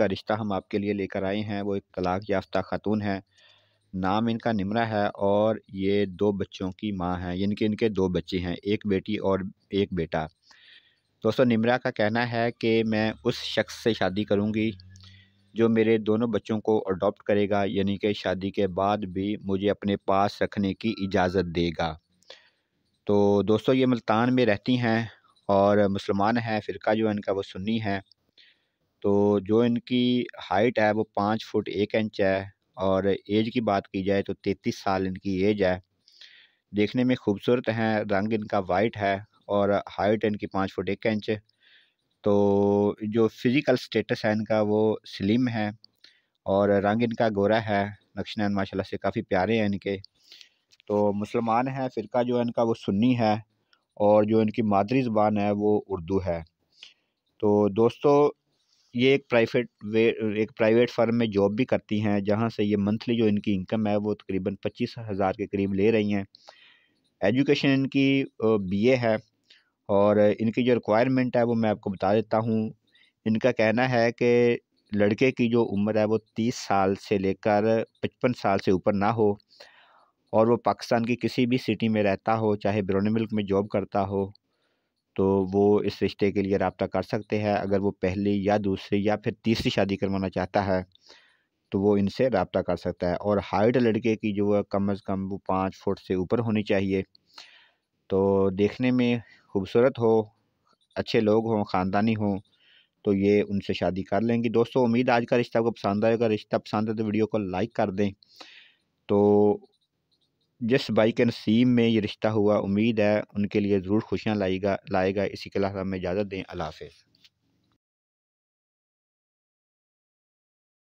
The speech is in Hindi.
का रिश्ता हम आपके लिए लेकर आए हैं, वो एक तलाक याफ्ता खातून है। नाम इनका निमरा है और ये दो बच्चों की माँ हैं, इनके इनके दो बच्चे हैं, एक बेटी और एक बेटा। दोस्तों, निमरा का कहना है कि मैं उस शख्स से शादी करूँगी जो मेरे दोनों बच्चों को अडॉप्ट करेगा, यानी कि शादी के बाद भी मुझे अपने पास रखने की इजाज़त देगा। तो दोस्तों, ये मुल्तान में रहती हैं और मुसलमान हैं, फ़िरका जो है, इनका वो सुन्नी है। तो जो इनकी हाइट है वो पाँच फुट एक इंच है और एज की बात की जाए तो तैंतीस साल इनकी एज है। देखने में खूबसूरत हैं, रंग इनका वाइट है और हाइट इनकी पाँच फुट एक इंच। तो जो फ़िज़िकल स्टेटस है इनका वो स्लिम है और रंग इनका गोरा है, नक्शनैन माशाल्लाह से काफ़ी प्यारे हैं इनके। तो मुसलमान हैं, फ़िरका जो है इनका वो सुन्नी है और जो इनकी मादरी ज़बान है वो उर्दू है। तो दोस्तों ये एक प्राइवेट वे, एक प्राइवेट फर्म में जॉब भी करती हैं, जहाँ से ये मंथली जो इनकी इनकम है, वो तकरीबन पच्चीस हज़ार के करीब ले रही हैं। एजुकेशन इनकी बीए है और इनकी जो रिक्वायरमेंट है, वो मैं आपको बता देता हूँ। इनका कहना है कि लड़के की जो उम्र है, वो तीस साल से लेकर पचपन साल से ऊपर ना हो और वो पाकिस्तान की किसी भी सिटी में रहता हो, चाहे ब्रौन मिल्क में जॉब करता हो तो वो इस रिश्ते के लिए रबता कर सकते हैं, अगर वो पहली या दूसरी या फिर तीसरी शादी करवाना चाहता है तो वो इनसे रबता कर सकता है। और हाइट लड़के की जो है कम अज़ कम वो पाँच फुट से ऊपर होनी चाहिए। तो देखने में खूबसूरत हो, अच्छे लोग हों, ख़ानदानी हों तो ये उनसे शादी कर लेंगी। दोस्तों, उम्मीद आज का रिश्ता आपको पसंद आएगा रिश्ता पसंद है तो वीडियो को लाइक कर दें। तो जिस भाई के नसीब में ये रिश्ता हुआ, उम्मीद है उनके लिए ज़रूर खुशियाँ लाएगा लाएगा। इसी के लिए हमें इजाज़त दें। अल्लाह हाफ़िज़।